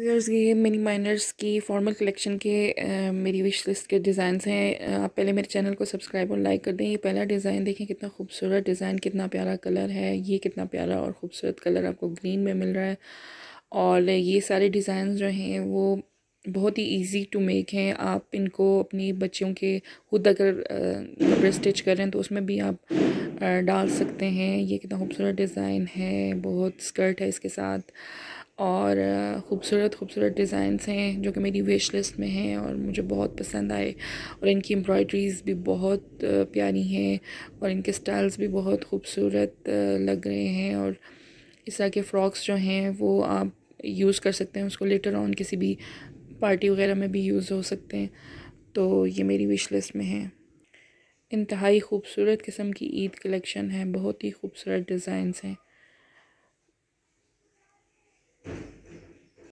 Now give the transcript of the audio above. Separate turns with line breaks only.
Viewers ये mini miners की formal collection के आ, मेरी विश लिस्ट के डिज़ाइंस हैं। आप पहले मेरे चैनल को सब्सक्राइब और लाइक कर दें। ये पहला डिज़ाइन देखें कितना खूबसूरत डिज़ाइन कितना प्यारा कलर है। ये कितना प्यारा और ख़ूबसूरत कलर आपको ग्रीन में मिल रहा है। और ये सारे डिज़ाइन जो हैं वो बहुत ही इजी टू मेक हैं। आप इनको अपनी बच्चियों के खुद अगर कपड़े स्टिच करें तो उसमें भी आप डाल सकते हैं। ये कितना खूबसूरत डिज़ाइन है बहुत स्कर्ट है इसके साथ। और ख़ूबसूरत, खूबसूरत डिज़ाइंस हैं जो कि मेरी विश लिस्ट में हैं और मुझे बहुत पसंद आए। और इनकी एम्ब्रॉयड्रीज़ भी बहुत प्यारी हैं और इनके स्टाइल्स भी बहुत खूबसूरत लग रहे हैं। और इस तरह के फ़्रॉक्स जो हैं वो आप यूज़ कर सकते हैं, उसको लेटर ऑन किसी भी पार्टी वगैरह में भी यूज़ हो सकते हैं। तो ये मेरी विश लिस्ट में है। इंतहाई खूबसूरत किस्म की ईद कलेक्शन है, बहुत ही खूबसूरत डिज़ाइंस हैं।